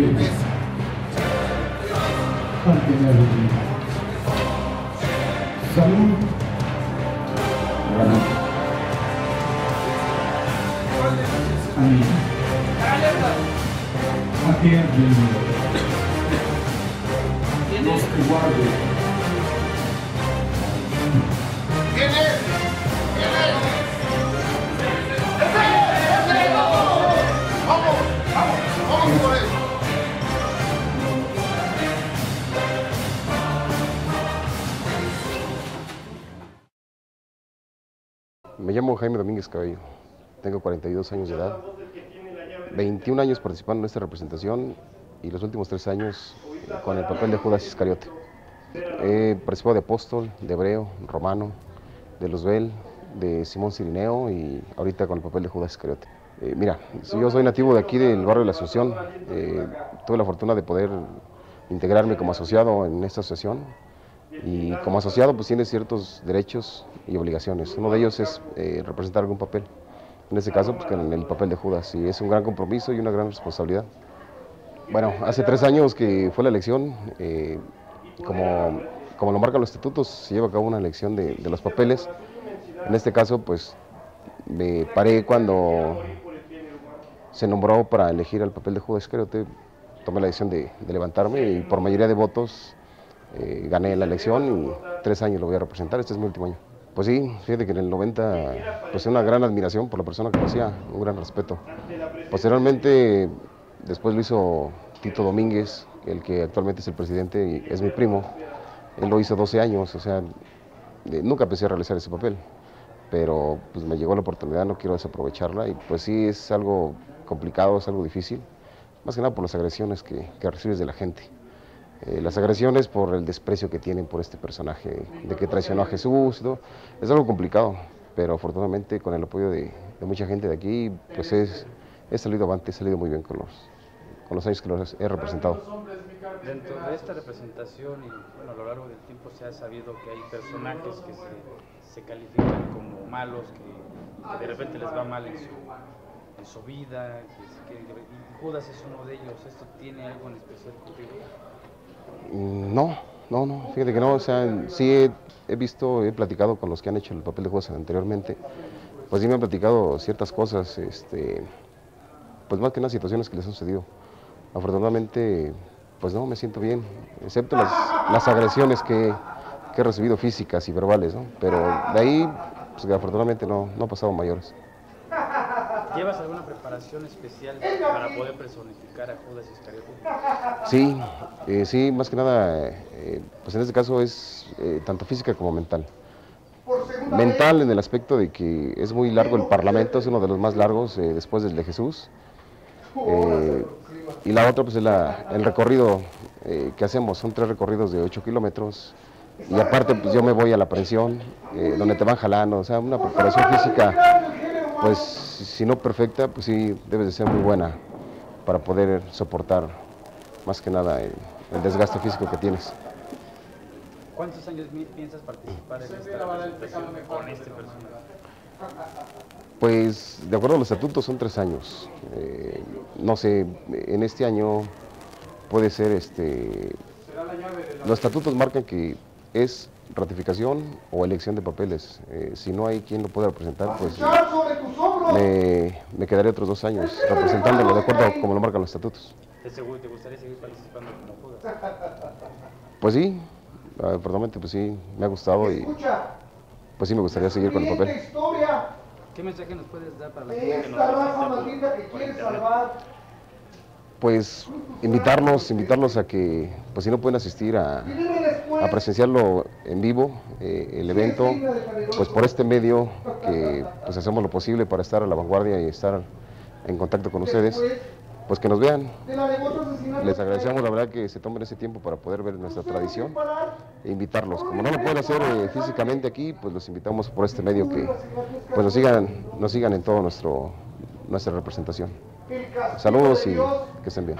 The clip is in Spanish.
Ты. Как Me llamo Jaime Domínguez Cabello, tengo 42 años de edad, 21 años participando en esta representación y los últimos tres años eh, con el papel de Judas Iscariote. He participado de apóstol, de hebreo, romano, de Luzbel, de Simón Cirineo y ahorita con el papel de Judas Iscariote. Eh, mira, yo soy nativo de aquí del barrio de la Asunción, eh, tuve la fortuna de poder integrarme como asociado en esta asociación y como asociado pues tiene ciertos derechos y obligaciones. Uno de ellos es eh, representar algún papel. En este caso, pues en el papel de Judas. Y es un gran compromiso y una gran responsabilidad. Bueno, hace tres años que fue la elección, eh, como, como lo marcan los estatutos, se lleva a cabo una elección de, de los papeles. En este caso, pues me paré cuando se nombró para elegir al papel de Judas Iscariote, tomé la decisión de, de levantarme y por mayoría de votos eh, gané la elección y tres años lo voy a representar, este es mi último año. Pues sí, fíjate que en el 90, pues una gran admiración por la persona que lo hacía, un gran respeto. Posteriormente, después lo hizo Tito Domínguez, el que actualmente es el presidente y es mi primo. Él lo hizo 12 años, o sea, nunca pensé realizar ese papel, pero pues me llegó la oportunidad, no quiero desaprovecharla y pues sí es algo complicado, es algo difícil, más que nada por las agresiones que, que recibes de la gente. Eh, las agresiones por el desprecio que tienen por este personaje, de que traicionó a Jesús, ¿no? es algo complicado, pero afortunadamente con el apoyo de, mucha gente de aquí, pues es, he salido avante, he salido muy bien con los, con los años que los he representado. Dentro de esta representación y bueno, a lo largo del tiempo se ha sabido que hay personajes que se, califican como malos, que, que de repente les va mal en su, en su vida, que, que- y Judas es uno de ellos. ¿Esto tiene algo en especial contigo? Mm, No, no, no, fíjate que no, o sea, sí he, visto, he platicado con los que han hecho el papel de Judas anteriormente, pues sí me han platicado ciertas cosas, este, pues más que nada situaciones que les han sucedido. Afortunadamente, pues no, me siento bien, excepto las, agresiones que, que he recibido físicas y verbales, ¿no? Pero de ahí, pues afortunadamente no, no ha pasado mayores. ¿Llevas alguna preparación especial para poder personificar a Judas Iscariote? Sí, eh, sí, más que nada, eh, pues en este caso es eh, tanto física como mental. Mental en el aspecto de que es muy largo el Parlamento, es uno de los más largos después del de Jesús. Y la otra pues el recorrido que hacemos, son tres recorridos de 8 kilómetros. Y aparte pues yo me voy a la presión, donde te van jalando, o sea, una preparación física, pues si no perfecta, pues sí, debe de ser muy buena para poder soportar más que nada el, el desgaste físico que tienes. ¿Cuántos años piensas participar en esta con este personaje? Pues de acuerdo a los estatutos son tres años. Eh, no sé, en este año puede ser este. Los estatutos marcan que es ratificación o elección de papeles. Eh, si no hay quien lo pueda representar, pues me, me quedaré otros dos años representándolo de acuerdo a como lo marcan los estatutos. ¿Te, seguro- te gustaría seguir participando como? Pues sí, afortunadamente pues sí, me ha gustado y pues sí me gustaría seguir con el papel. ¿Qué mensaje nos puedes dar para la gente que nos Pues invitarlos, invitarlos a que, pues si no pueden asistir a, presenciarlo en vivo, eh, el evento, pues por este medio que pues hacemos lo posible para estar a la vanguardia y estar en contacto con ustedes, pues que nos vean. Les agradecemos la verdad que se tomen ese tiempo para poder ver nuestra tradición e invitarlos. Como no lo pueden hacer eh, físicamente aquí, pues los invitamos por este medio que pues nos sigan, nos sigan en toda nuestro nuestra representación. Saludos y que estén bien.